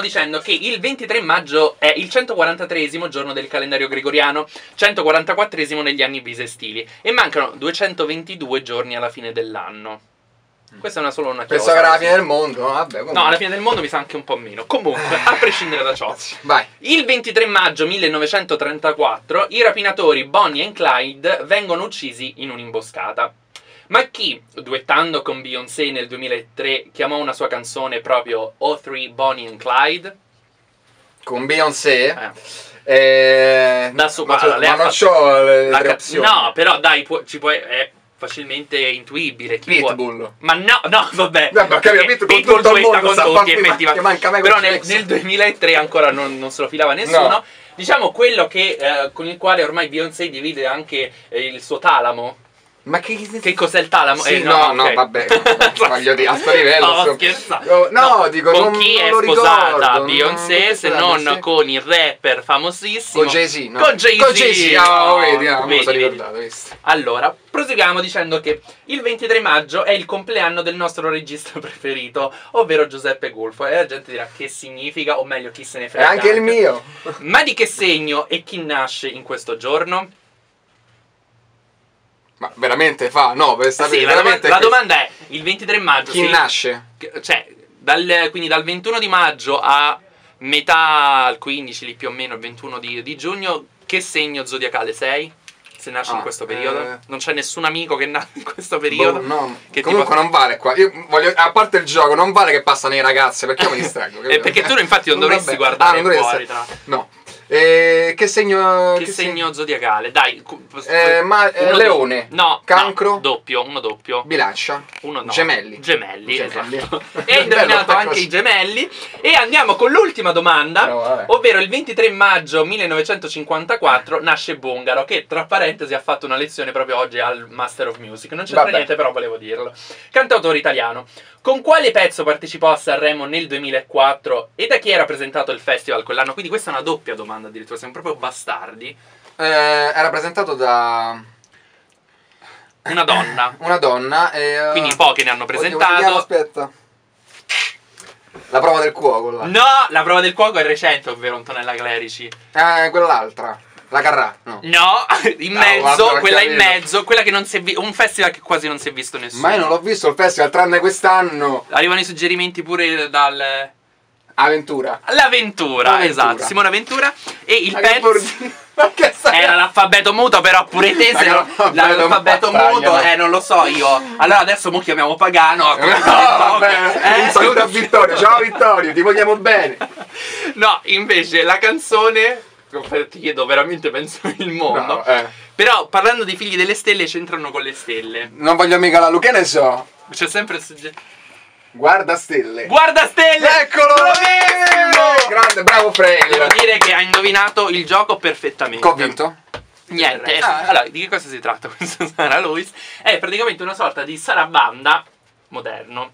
dicendo che il 23 maggio è il 143 giorno del calendario gregoriano, 144 negli anni bisestili e mancano 222 giorni alla fine dell'anno. Questa è una solo una Pensavo che era la fine del mondo, no? Vabbè, comunque. No, alla fine del mondo mi sa anche un po' meno. Comunque, a prescindere da ciò. Vai. Il 23 maggio 1934 i rapinatori Bonnie e Clyde vengono uccisi in un'imboscata. Ma chi, duettando con Beyoncé nel 2003, chiamò una sua canzone proprio O3 Bonnie and Clyde? Con Beyoncé? Eh. Eh, Da su- ma, guarda, ma ha non fatto- c'ho le, La tre ca- opzioni. no, però dai, può- ci puoi, è facilmente intuibile. Chi può- Pitbull. Ma no, no, vabbè. Vabbè, ho capito, Perché con Pitbull tutto il mondo con tutti, ma- effettivamente. Michael Però nel, nel 2003 ancora non, non se lo filava nessuno. No. Diciamo quello che, eh, con il quale ormai Beyoncé divide anche eh, il suo talamo. Ma che... Che cos'è il talamo? Sì, Eh, no, no, ok. vabbè, voglio dire, a sto livello, No, sto- scherzando. Oh, no, dico, con non- chi non è lo sposata ricordo, Beyoncé non- se non- sì. con il rapper famosissimo Con Jay-Z, no? Con Jay-Z. Con Jay-Z, ah, Oh, vedi, ah, vedi, vedi. ricordato, visto. Allora, proseguiamo dicendo che il 23 maggio è il compleanno del nostro regista preferito, ovvero Giuseppe Gulfo. E la gente dirà che significa, o meglio, chi se ne È frega. anche il mio. Ma di che segno e chi nasce in questo giorno? Ma veramente fa? No, per Sì, sapere la, doma- la domanda è, il 23 maggio... chi sì, nasce? Cioè, dal, quindi dal 21 di maggio a metà, al 15 lì più o meno, il 21 di, di giugno, che segno zodiacale sei? Se nasci in Ah, questo periodo? eh. Non c'è nessun amico che nasce in questo periodo? Boh, no. Che Comunque tipo- non vale qua. Io voglio, a parte il gioco, non vale che passano i ragazzi perché io mi distraggo. Eh, perché tu infatti non dovresti Vabbè. guardare Ah, non dovresti- fuori, tra- No. Eh, che segno? Che segno zodiacale? Dai, Eh, ma- eh, leone. do- No, Cancro. no, doppio, uno doppio. Bilancia. Uno no. Gemelli. Gemelli, Gemelli. esatto. E hai indovinato anche così. i gemelli. E andiamo con l'ultima domanda. No, ovvero il 23 maggio 1954 nasce Bongaro, che tra parentesi ha fatto una lezione proprio oggi al Master of Music. Non c'entra Vabbè. niente, però volevo dirlo. Cantautore italiano. Con quale pezzo partecipò a Sanremo nel 2004 e da chi era presentato il festival quell'anno? Quindi questa è una doppia domanda addirittura, siamo proprio bastardi. Eh, era presentato da Una donna. una donna. E, Quindi poche ne hanno Oddio, presentato. chiama? Aspetta. La prova del cuoco, là. No, la prova del cuoco è recente, ovvero Antonella Clerici. Eh, quell'altra. La Carrà, no. No, in No, mezzo, quella in mezzo, quella che non si è visto. Un festival che quasi non si è visto nessuno. Ma io non l'ho visto il festival, tranne quest'anno. Arrivano i suggerimenti pure dal. Avventura. L'avventura, L'Avventura. esatto, Simone Ventura. E il Ma pezzo. Ma Era l'alfabeto muto, però pure te Ma se che no- l'alfabeto muto, no? eh, non lo so io. Allora adesso mo chiamiamo Pagano. No, vabbè, Eh? un saluto a Vittorio. Ciao Vittorio, ti vogliamo bene. No, invece la canzone. Ti chiedo veramente penso il mondo. No, eh. Però parlando dei figli delle stelle c'entrano con le stelle. Non voglio mica la Luca, ne so. C'è sempre. Guarda stelle. Guarda stelle! Eccolo! Bravissimo! Eh, Grande, bravo Frey. Devo dire che ha indovinato il gioco perfettamente. Che ho vinto? Niente, Ah. allora di che cosa si tratta questo Sara Lois? È praticamente una sorta di sarabanda moderno.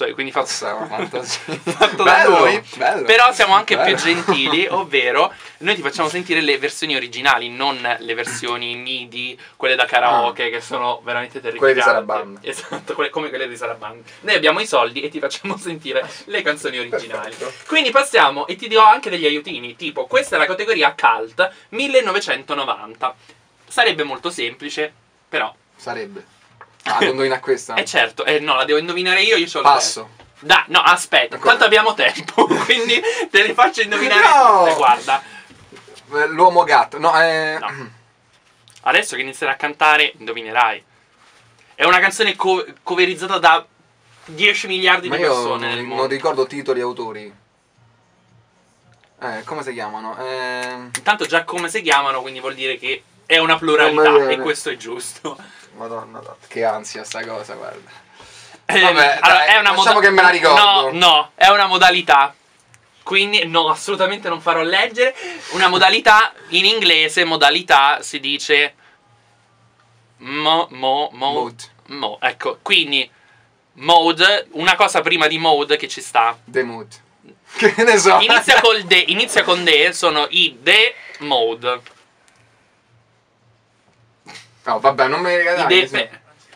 Cioè, quindi fatto, fantasia. fatto da Bello, noi. bello. Però siamo anche più Bello. gentili, ovvero noi ti facciamo sentire le versioni originali, non le versioni MIDI, quelle da karaoke, che sono veramente terrificanti. Quelle di Sarabanda. Esatto, quelle- come quelle di Sarabanda. Noi abbiamo i soldi e ti facciamo sentire le canzoni originali. Perfetto. Quindi passiamo e ti do anche degli aiutini, tipo questa è la categoria Cult 1990. Sarebbe molto semplice, però Sarebbe. Ah, non indovina questa? è certo, eh, no, la devo indovinare io, io il Passo. tempo. Da, no, aspetta, Ancora. tanto abbiamo tempo, quindi te le faccio indovinare No! tutte, guarda. Eh, L'uomo gatto. No, eh... No. Adesso che inizierai a cantare, indovinerai. È una canzone co- coverizzata da 10 miliardi Ma di persone nel non, mondo. non ricordo titoli e autori. Eh, come si chiamano? Eh... Intanto già come si chiamano, quindi vuol dire che è una pluralità e questo è giusto. Madonna, che ansia sta cosa, guarda. Ehm, Vabbè, allora, dai, è una moda- che me la ricordo. No, no, è una modalità. Quindi no, assolutamente non farò leggere. Una modalità in inglese, modalità si dice mo mo mo Mode. mo. Ecco, quindi mode, una cosa prima di mode che ci sta. The Mood. Che ne so. Inizia col de, inizia con de, sono i de mode. No, vabbè, non mi I dai, de sì.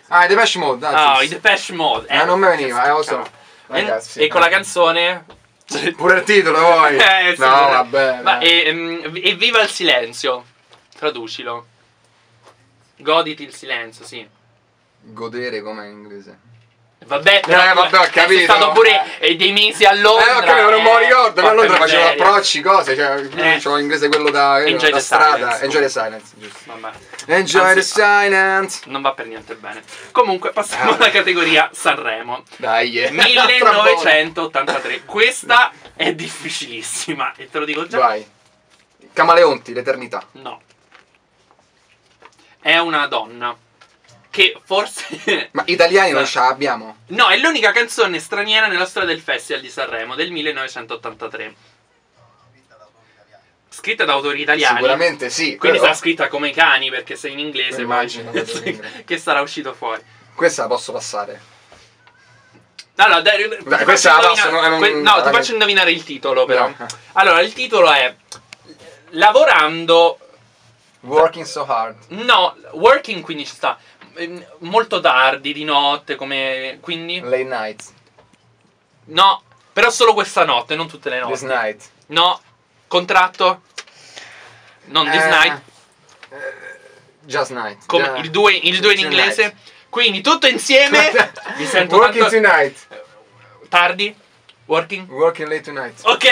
Ah, i Depeche Mode, dai, Ah, giusto. i Depeche Mode. Eh, non mi veniva, eh, lo so. E, Ragazzi, e con eh. la canzone Pure il titolo vuoi? Eh, sì, no, pure- vabbè. Ma, dai. e, ehm, evviva il silenzio. Traducilo. Goditi il silenzio, sì. Godere come in inglese. Vabbè, però Eh, vabbè, ho eh, capito. stato pure eh, dei mesi a Londra. Eh, ho capito, non me lo eh, ricordo. Ma a Londra facevo approcci, cose. Cioè, Eh. c'avevo l'inglese quello da, Enjoy da the strada. silence. Enjoy the silence, giusto. Vabbè. Enjoy Anzi, the silence. Non va per niente bene. Comunque, passiamo Ah. alla categoria Sanremo. Dai, eh. Volta. 1983. Questa è difficilissima. E te lo dico già. Vai. Camaleonti, l'eternità. No. È una donna. Che forse. Ma italiani non ce l'abbiamo? No, è l'unica canzone straniera nella storia del Festival di Sanremo del 1983. Scritta da autori italiani. Sicuramente sì. Quindi sarà scritta come i cani perché sei in inglese. Immagino, poi- che in inglese. che sarà uscito fuori. Questa la posso passare. Allora, dai, faccio questa la passo, indovinare- non- que- non- no, ti faccio indovinare il titolo, però. No. Allora, il titolo è Lavorando. Working so hard. No, working quindi ci sta. Ehm, Molto tardi di notte, come. Quindi. Late night. No, però solo questa notte, non tutte le This notti. night. No, contratto. Non this Eh, night. eh, Just night. Come Yeah. il 2 il due in inglese. Quindi tutto insieme. vi sento Working tanto. tonight. Tardi. Working. Working late tonight. Ok,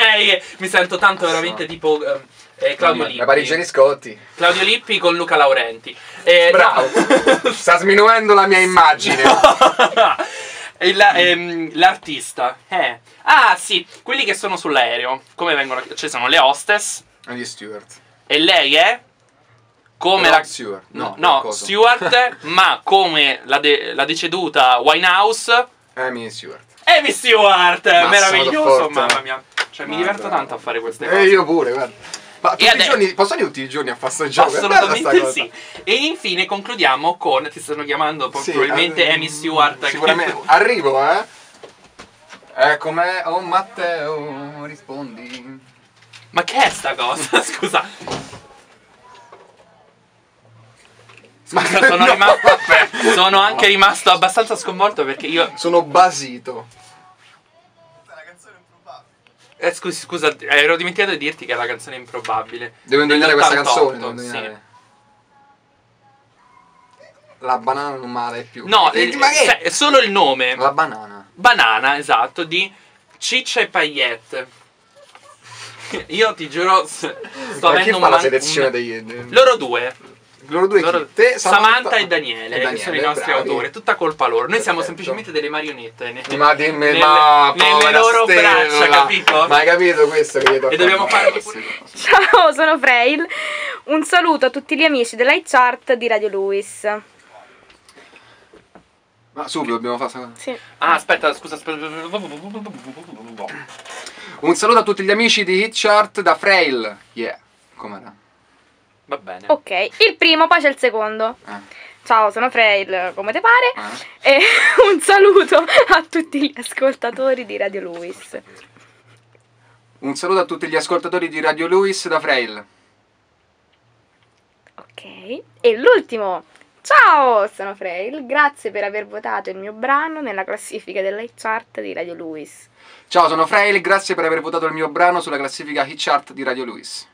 mi sento tanto veramente tipo ehm, eh, Claudio La Parigi Lippi. Riscotti. Claudio Lippi con Luca Laurenti. Eh, Bravo. no. Sta sminuendo la mia immagine. E la- ehm, l'artista. Eh. Ah, sì, quelli che sono sull'aereo. Come vengono? Ci sono le hostess. E gli Stewart. E lei è come la Stewart. No, No, no. Stewart, ma come la, de- la deceduta Winehouse, Amy Stewart. Amy Stewart, Massimo meraviglioso, mamma mia. Cioè, mi Guarda. diverto tanto a fare queste E cose. io pure, guarda. Ma tutti ade- i giorni, posso dire tutti i giorni a? È sta Assolutamente sì. E infine concludiamo con, ti stanno chiamando Sì, probabilmente eh, Amy Stewart. Sicuramente. Arrivo, eh. Com'è? Oh Matteo, rispondi. Ma che è sta cosa? Scusa. Ma Scusa, sono, no, rimasto, vabbè. sono anche rimasto abbastanza sconvolto perché io... Sono basito. Eh, scusi, scusa, ero dimenticato di dirti che è la canzone improbabile. Devo indovinare questa canzone. Dell'88, devo sì. La banana non male più. No, Eh, eh, ma che? se- è solo il nome. La banana. Banana, esatto, di Ciccia e Paillette. Io ti giuro, sto Ma chi avendo fa un la selezione un- dei- Loro due. Loro due Loro- chi? Te, Samantha, e Daniele, e Daniele, sono i nostri bravi. autori. È tutta colpa loro. Noi siamo Perfetto. semplicemente delle marionette. ne- Ma dimmi, nelle, ma nelle loro stella. braccia, capito? Ma hai capito questo che E dobbiamo fare? fare Ciao, sono Frail. Un saluto a tutti gli amici dell'High Chart di Radio Lewis. Ma subito dobbiamo fare questa cosa. Sì. Ah, aspetta, scusa, aspetta. Un saluto a tutti gli amici di Hit Chart da Frail. Yeah. Com'era? Va bene. Ok, il primo, poi c'è il secondo. Eh. Ciao, sono Frail, come te pare. Eh? E un saluto a tutti gli ascoltatori di Radio Lewis. Un saluto a tutti gli ascoltatori di Radio Lewis da Frail. Ok, e l'ultimo. Ciao, sono Frail. Grazie per aver votato il mio brano nella classifica dell'High Chart di Radio Lewis. Ciao, sono Frail, grazie per aver votato il mio brano sulla classifica Hit Chart di Radio Lewis.